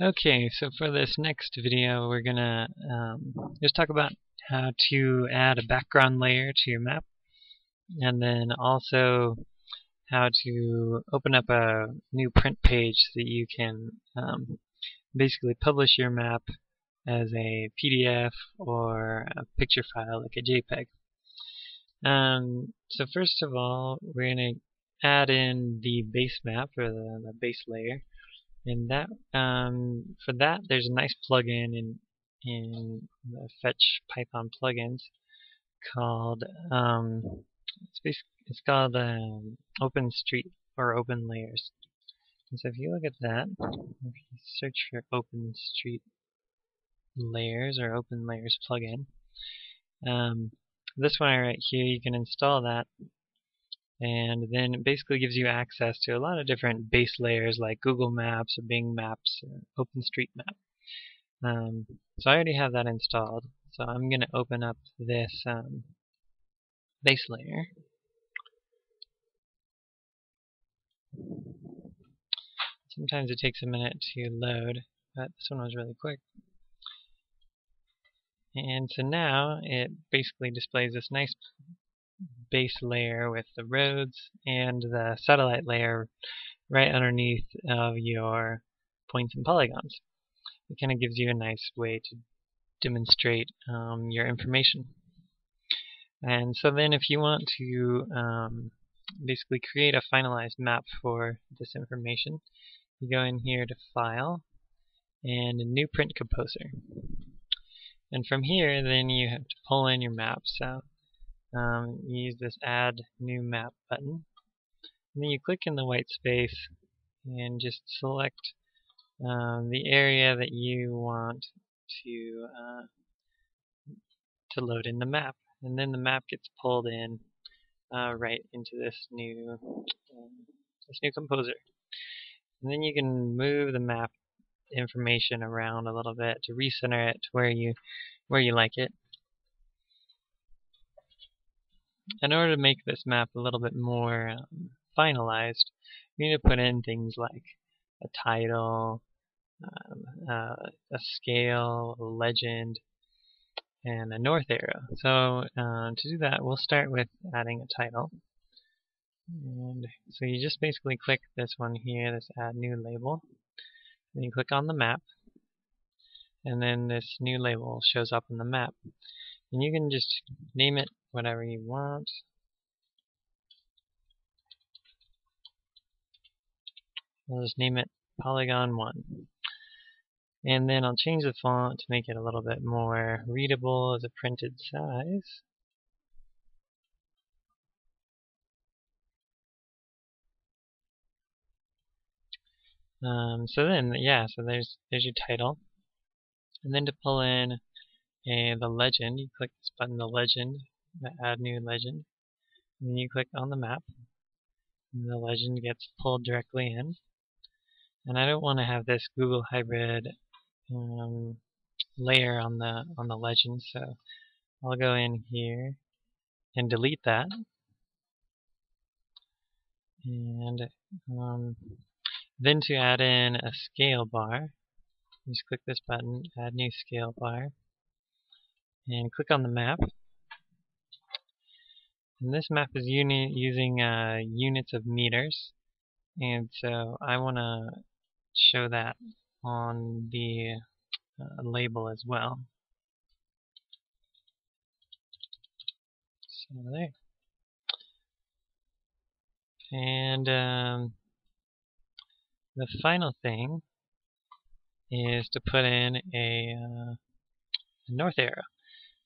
Okay, so for this next video we're gonna um, just talk about how to add a background layer to your map and then also how to open up a new print page so that you can um, basically publish your map as a PDF or a picture file like a JPEG. Um, so first of all we're to add in the base map or the, the base layer and that um, for that there's a nice plugin in in the Fetch Python plugins called um, it's, it's called um, OpenStreet or Open Layers. And so if you look at that, if you search for OpenStreet Layers or Open Layers plugin, um, this one right here you can install that and then it basically gives you access to a lot of different base layers like Google Maps or Bing Maps or OpenStreetMap. Um, so I already have that installed. So I'm going to open up this um, base layer. Sometimes it takes a minute to load, but this one was really quick. And so now it basically displays this nice base layer with the roads and the satellite layer right underneath of your points and polygons. It kind of gives you a nice way to demonstrate um, your information. And so then if you want to um, basically create a finalized map for this information, you go in here to File and New Print Composer. And from here, then you have to pull in your map. So um, you use this add new map button. And then you click in the white space and just select um, the area that you want to uh, to load in the map. And then the map gets pulled in uh, right into this new um, this new composer. And then you can move the map information around a little bit to recenter it to where you where you like it in order to make this map a little bit more um, finalized, we need to put in things like a title, um, uh, a scale, a legend, and a north arrow. So uh, to do that, we'll start with adding a title. And so you just basically click this one here, this add new label. Then you click on the map, and then this new label shows up on the map. And you can just name it whatever you want. I'll just name it Polygon 1. And then I'll change the font to make it a little bit more readable as a printed size. Um, so then, yeah, so there's there's your title. And then to pull in a, the legend, you click this button, the legend, the add new legend. And then you click on the map. And the legend gets pulled directly in. And I don't want to have this Google Hybrid um, layer on the on the legend, so I'll go in here and delete that. And um, then to add in a scale bar, just click this button, add new scale bar, and click on the map. And this map is using uh, units of meters. And so I want to show that on the uh, label as well. So there. And um, the final thing is to put in a, uh, a north arrow.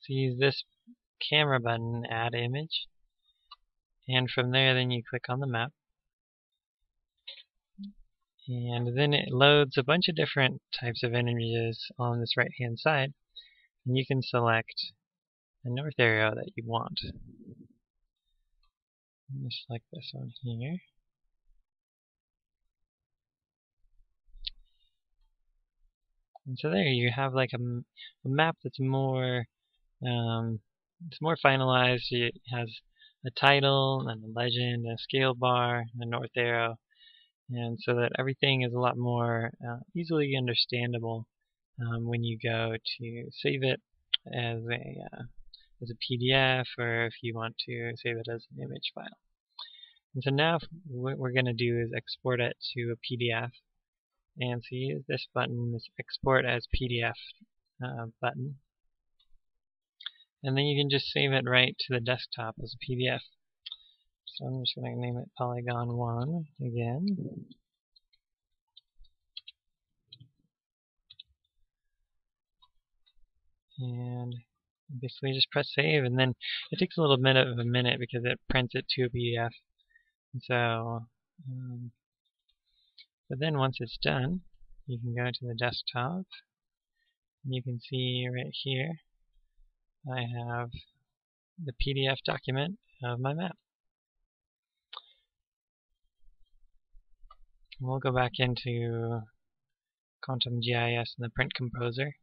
So use this camera button, add image, and from there then you click on the map and then it loads a bunch of different types of images on this right hand side and you can select a north arrow that you want. Just select this one here. And so there you have like a, a map that's more um, it's more finalized. It has a title and a legend, a scale bar, a north arrow. and so that everything is a lot more uh, easily understandable um, when you go to save it as a uh, as a PDF or if you want to save it as an image file. And so now what we're going to do is export it to a PDF. And so you use this button, this export as PDF uh, button. And then you can just save it right to the desktop as a PDF. So I'm just going to name it Polygon 1 again. And basically just press save and then it takes a little bit of a minute because it prints it to a PDF. So, um, but then once it's done, you can go to the desktop. And you can see right here, I have the PDF document of my map. We'll go back into Quantum GIS and the Print Composer.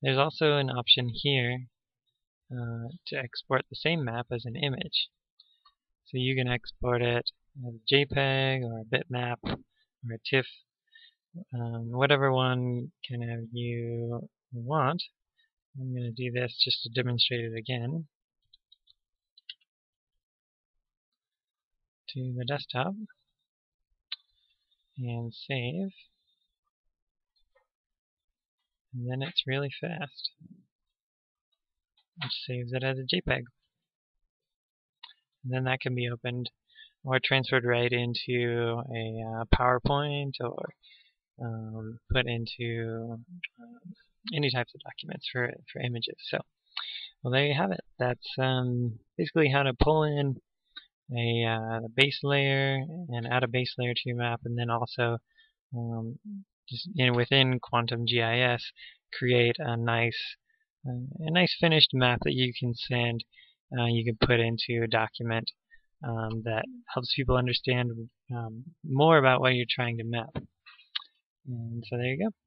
There's also an option here uh, to export the same map as an image. So you can export it as a JPEG or a bitmap or a TIFF, um, whatever one kind of you want. I'm going to do this just to demonstrate it again. To the desktop and save. And then it's really fast. It saves it as a JPEG. And then that can be opened or transferred right into a uh, PowerPoint or um, put into um, any types of documents for for images. So, well, there you have it. That's um, basically how to pull in a uh, base layer and add a base layer to your map, and then also um, just in, within Quantum GIS create a nice uh, a nice finished map that you can send. Uh, you can put into a document um, that helps people understand um, more about what you're trying to map. And so there you go.